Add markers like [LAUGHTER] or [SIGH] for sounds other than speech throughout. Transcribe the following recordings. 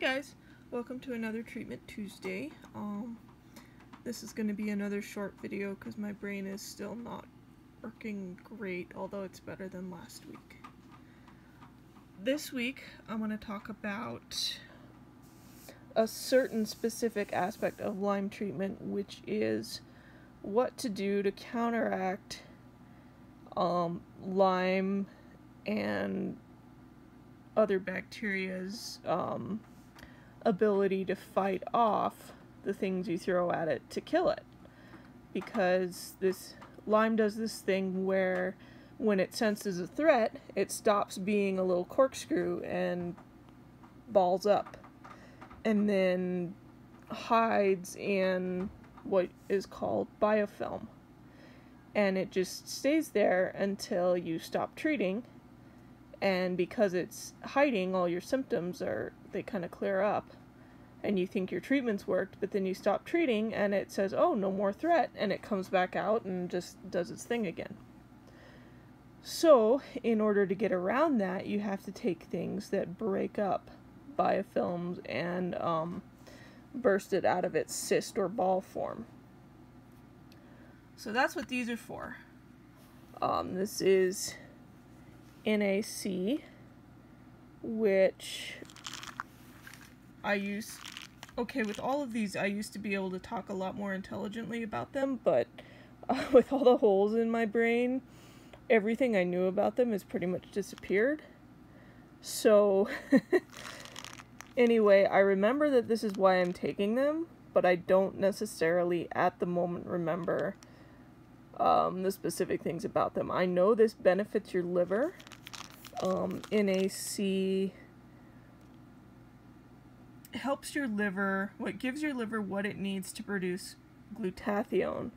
guys, welcome to another Treatment Tuesday. Um, this is going to be another short video because my brain is still not working great, although it's better than last week. This week I'm going to talk about a certain specific aspect of Lyme treatment, which is what to do to counteract um, Lyme and other bacteria's um, ability to fight off the things you throw at it to kill it. Because this Lyme does this thing where when it senses a threat, it stops being a little corkscrew and balls up. And then hides in what is called biofilm. And it just stays there until you stop treating. And because it's hiding, all your symptoms are, they kind of clear up and you think your treatment's worked, but then you stop treating and it says, oh, no more threat, and it comes back out and just does its thing again. So, in order to get around that, you have to take things that break up biofilms and um, burst it out of its cyst or ball form. So that's what these are for. Um, this is NAC, which I use okay, with all of these, I used to be able to talk a lot more intelligently about them, but [LAUGHS] uh, with all the holes in my brain, everything I knew about them has pretty much disappeared. So, [LAUGHS] anyway, I remember that this is why I'm taking them, but I don't necessarily at the moment remember um, the specific things about them. I know this benefits your liver. Um, NAC helps your liver, what gives your liver what it needs to produce glutathione,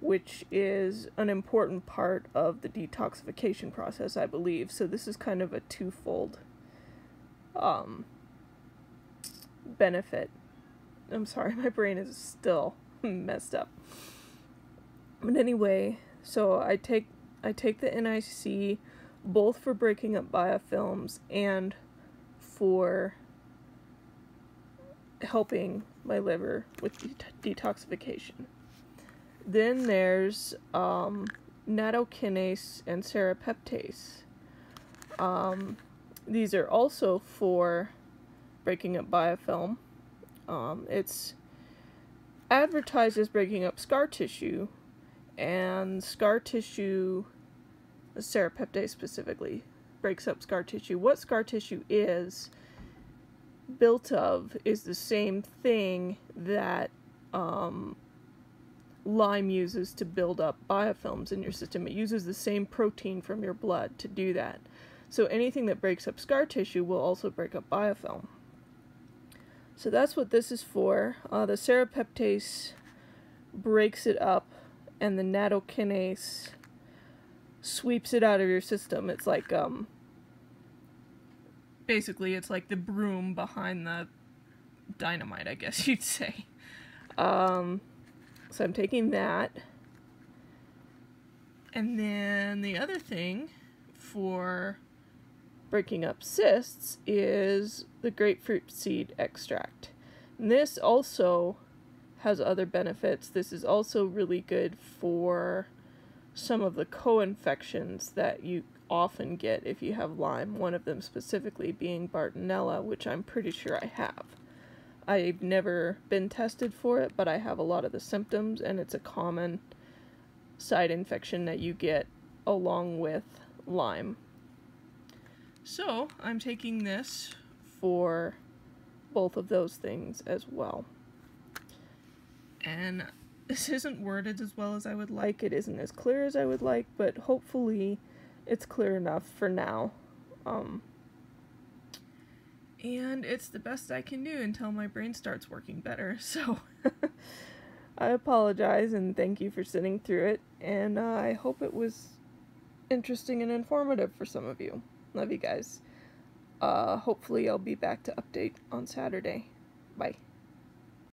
which is an important part of the detoxification process, I believe. So this is kind of a twofold um, benefit. I'm sorry, [LAUGHS] my brain is still [LAUGHS] messed up. But anyway, so I take I take the NIC both for breaking up biofilms and for helping my liver with de detoxification. Then there's um, nattokinase and serrapeptase. Um, these are also for breaking up biofilm. Um, it's advertised as breaking up scar tissue, and scar tissue, serrapeptase specifically, breaks up scar tissue. What scar tissue is, built of is the same thing that um, Lyme uses to build up biofilms in your system. It uses the same protein from your blood to do that. So anything that breaks up scar tissue will also break up biofilm. So that's what this is for. Uh, the serrapeptase breaks it up and the nattokinase sweeps it out of your system. It's like um, basically it's like the broom behind the dynamite, I guess [LAUGHS] you'd say. Um, so I'm taking that. And then the other thing for breaking up cysts is the grapefruit seed extract. And this also has other benefits. This is also really good for some of the co-infections that you often get if you have Lyme, one of them specifically being Bartonella, which I'm pretty sure I have. I've never been tested for it, but I have a lot of the symptoms, and it's a common side infection that you get along with Lyme. So, I'm taking this for both of those things as well. And this isn't worded as well as I would like, it isn't as clear as I would like, but hopefully it's clear enough for now. Um, and it's the best I can do until my brain starts working better. [LAUGHS] So [LAUGHS] I apologize and thank you for sitting through it. And uh, I hope it was interesting and informative for some of you. Love you guys. Uh, hopefully, I'll be back to update on Saturday. Bye.